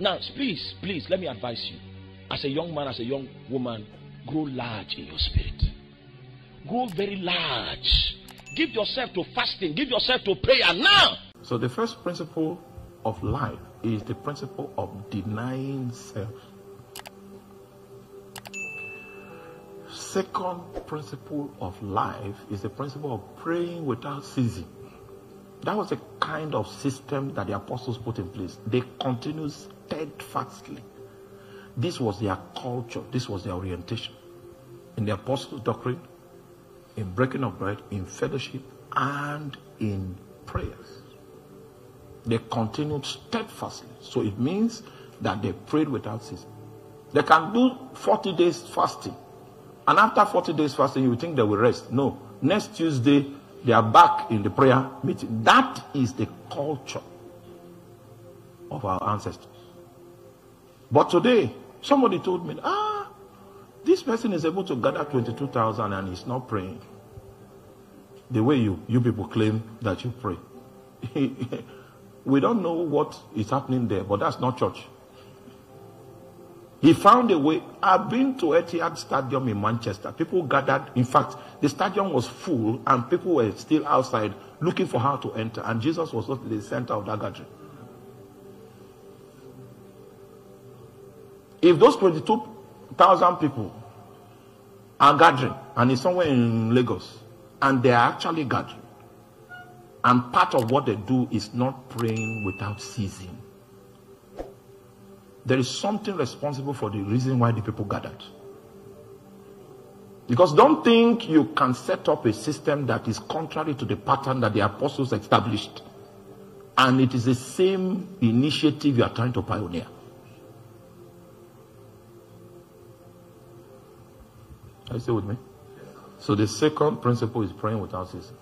Now, please, please, let me advise you. As a young man, as a young woman, grow large in your spirit. Grow very large. Give yourself to fasting. Give yourself to prayer now. So, the first principle of life is the principle of denying self. Second principle of life is the principle of praying without ceasing. That was the kind of system that the apostles put in place. They continued steadfastly. This was their culture, this was their orientation. In the apostles' doctrine, in breaking of bread, in fellowship, and in prayers. They continued steadfastly. So it means that they prayed without ceasing. They can do 40 days fasting. And after 40 days fasting, you think they will rest. No. Next Tuesday, they are back in the prayer meeting. That is the culture of our ancestors. But today, somebody told me, ah, this person is able to gather 22,000 and he's not praying. The way you, you people claim that you pray. we don't know what is happening there, but that's not church. He found a way. I've been to Etihad Stadium in Manchester. People gathered. In fact, the stadium was full and people were still outside looking for how to enter. And Jesus was not in the center of that gathering. If those 22,000 people are gathering and it's somewhere in Lagos and they are actually gathering, and part of what they do is not praying without ceasing there is something responsible for the reason why the people gathered. Because don't think you can set up a system that is contrary to the pattern that the apostles established. And it is the same initiative you are trying to pioneer. Are you still with me? So the second principle is praying without ceasing.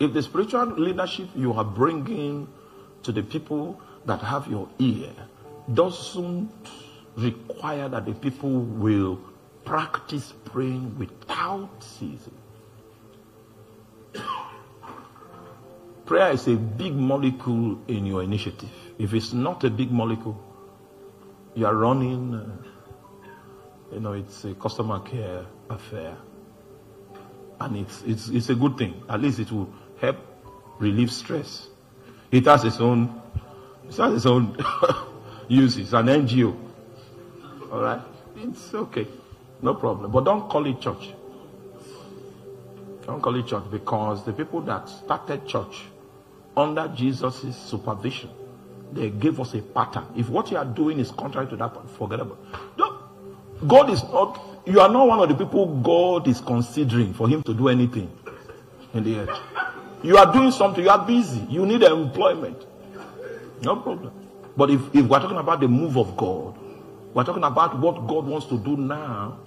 If the spiritual leadership you are bringing to the people that have your ear doesn't require that the people will practice praying without ceasing. Prayer is a big molecule in your initiative. If it's not a big molecule, you are running, uh, you know, it's a customer care affair. And it's, it's, it's a good thing. At least it will help relieve stress. It has its own, it has its own uses, an NGO. All right? It's okay. No problem. But don't call it church. Don't call it church because the people that started church under Jesus' supervision, they gave us a pattern. If what you are doing is contrary to that, forget about it. God is not, you are not one of the people God is considering for him to do anything in the earth. You are doing something, you are busy, you need employment. No problem. But if, if we're talking about the move of God, we're talking about what God wants to do now.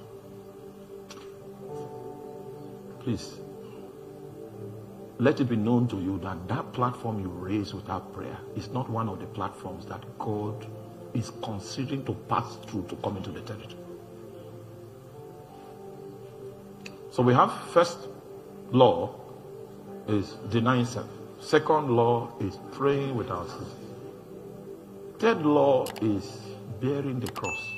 Please, let it be known to you that that platform you raise without prayer is not one of the platforms that God is considering to pass through to come into the territory. So we have first law is denying self. Second law is praying without ceasing. Third law is bearing the cross.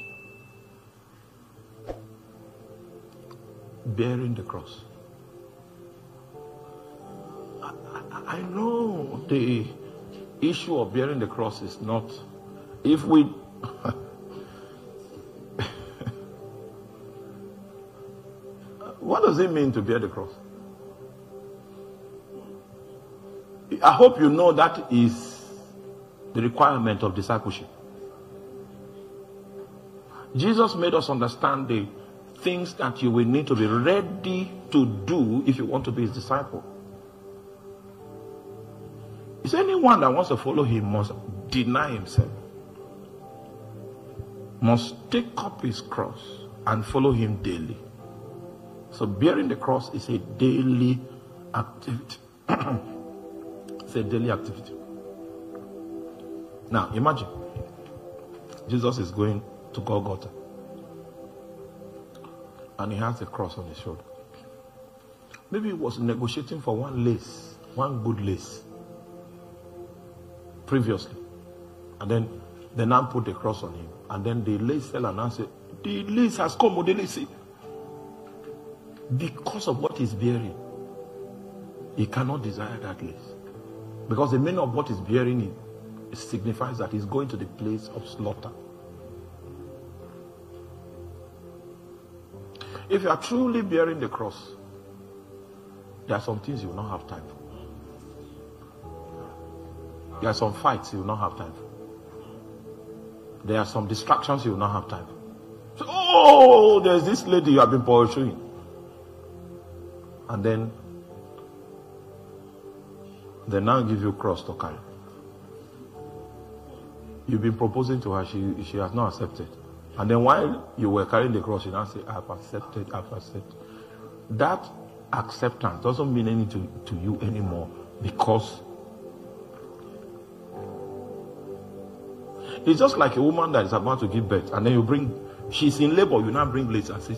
Bearing the cross. I, I, I know the issue of bearing the cross is not, if we, does it mean to bear the cross? I hope you know that is the requirement of discipleship. Jesus made us understand the things that you will need to be ready to do if you want to be his disciple. Is anyone that wants to follow him must deny himself, must take up his cross and follow him daily. So bearing the cross is a daily activity. it's a daily activity. Now, imagine Jesus is going to Golgotha and he has a cross on his shoulder. Maybe he was negotiating for one lace, one good lace previously. And then They now put the cross on him. And then the lace seller now said, The lace has come, oh, the lace. Because of what he's bearing, he cannot desire that lace. Because the meaning of what he's bearing it signifies that he's going to the place of slaughter. If you are truly bearing the cross, there are some things you will not have time for. There are some fights you will not have time for. There are some distractions you will not have time for. So, oh, there's this lady you have been pursuing. And then they now give you cross to carry. You've been proposing to her, she, she has not accepted. And then while you were carrying the cross, you now say, I've accepted, I've accepted. That acceptance doesn't mean anything to, to you anymore because it's just like a woman that is about to give birth and then you bring, she's in labor, you now bring blades and say.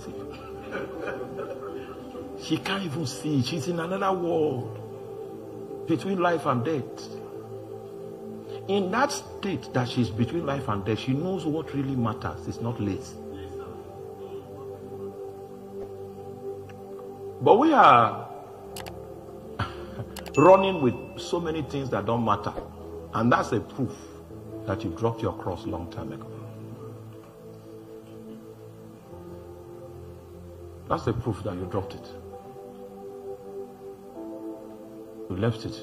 She can't even see, she's in another world between life and death. In that state that she's between life and death, she knows what really matters. It's not lace. But we are running with so many things that don't matter. And that's a proof that you dropped your cross long time ago. That's a proof that you dropped it. You left it.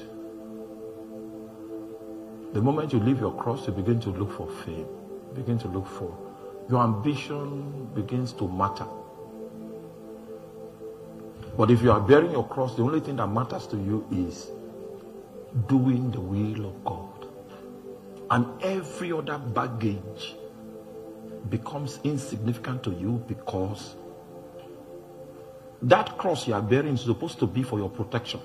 The moment you leave your cross, you begin to look for fame, begin to look for your ambition begins to matter. But if you are bearing your cross, the only thing that matters to you is doing the will of God. And every other baggage becomes insignificant to you because that cross you are bearing is supposed to be for your protection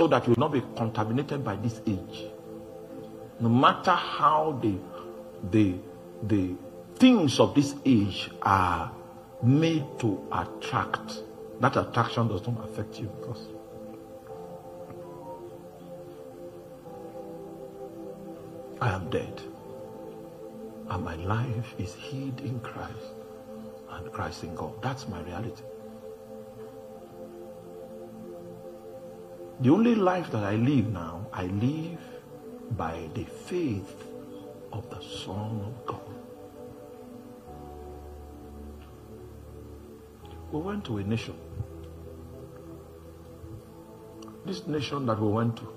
so that you will not be contaminated by this age. No matter how the, the, the things of this age are made to attract, that attraction does not affect you because I am dead. And my life is hid in Christ and Christ in God. That's my reality. The only life that I live now, I live by the faith of the Son of God. We went to a nation. This nation that we went to,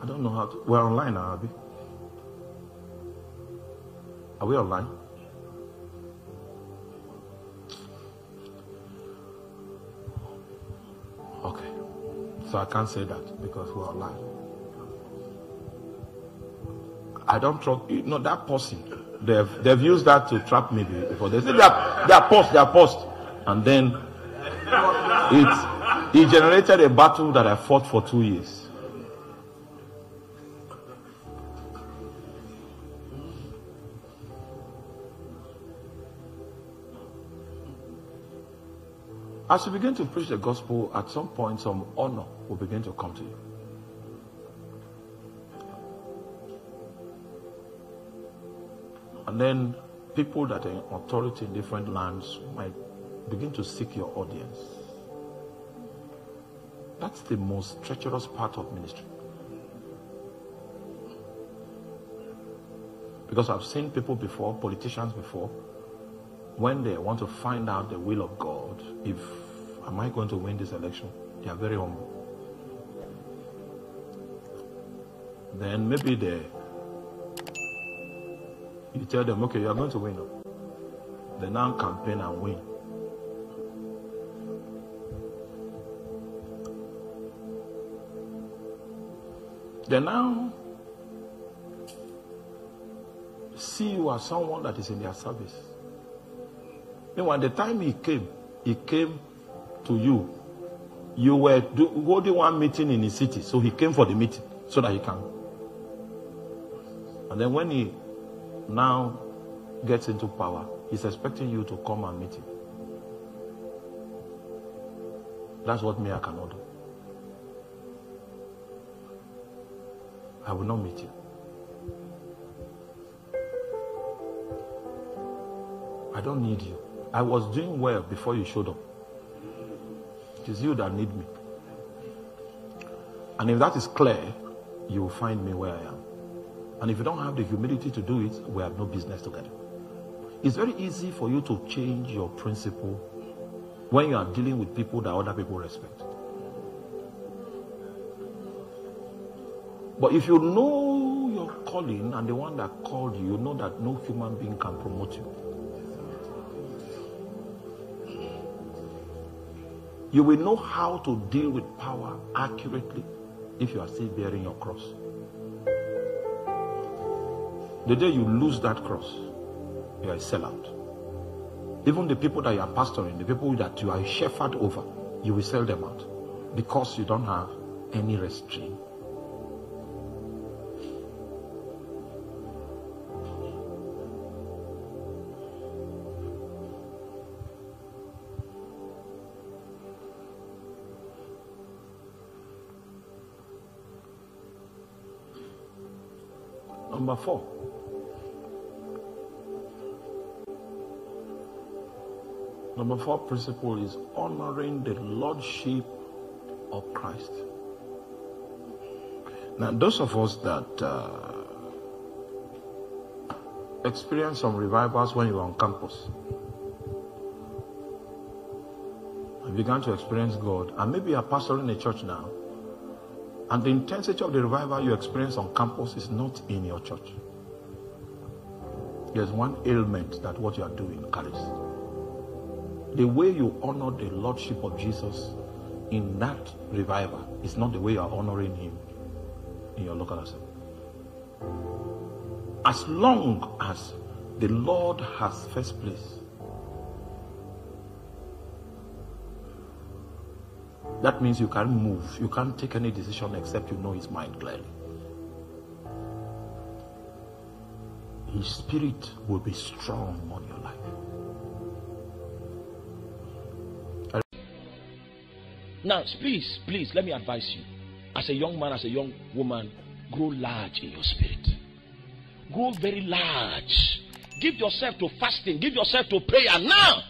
I don't know how to. We're online now, Abby. Are we online? So I can't say that because we're online. I don't trust, you know, that person. They've, they've used that to trap me before. They say they are, they are post, they are post. And then it, it generated a battle that I fought for two years. As you begin to preach the gospel, at some point, some honor will begin to come to you. And then people that are in authority in different lands might begin to seek your audience. That's the most treacherous part of ministry. Because I've seen people before, politicians before, when they want to find out the will of God, if am I going to win this election, they are very humble. Then maybe they you tell them, okay, you are going to win. They now campaign and win. They now see you as someone that is in their service. Then the time he came, he came to you. You were do, holding one meeting in the city, so he came for the meeting so that he can. And then when he now gets into power, he's expecting you to come and meet him. That's what me I cannot do. I will not meet you. I don't need you. I was doing well before you showed up. It is you that need me. And if that is clear, you will find me where I am. And if you don't have the humility to do it, we have no business together. It's very easy for you to change your principle when you are dealing with people that other people respect. But if you know your calling and the one that called you, you know that no human being can promote you. You will know how to deal with power accurately if you are still bearing your cross. The day you lose that cross, you are a sellout. Even the people that you are pastoring, the people that you are shepherd over, you will sell them out because you don't have any restraint. Number four. Number four principle is honoring the lordship of Christ. Now, those of us that uh, experience some revivals when you were on campus, and began to experience God, and maybe you're pastoring a church now, and the intensity of the revival you experience on campus is not in your church. There's one ailment that what you are doing carries. The way you honor the Lordship of Jesus in that revival is not the way you are honoring Him in your local assembly. As long as the Lord has first place, that means you can't move, you can't take any decision except you know His mind clearly. His spirit will be strong on your life. Now, please, please, let me advise you. As a young man, as a young woman, grow large in your spirit. Grow very large. Give yourself to fasting. Give yourself to prayer now.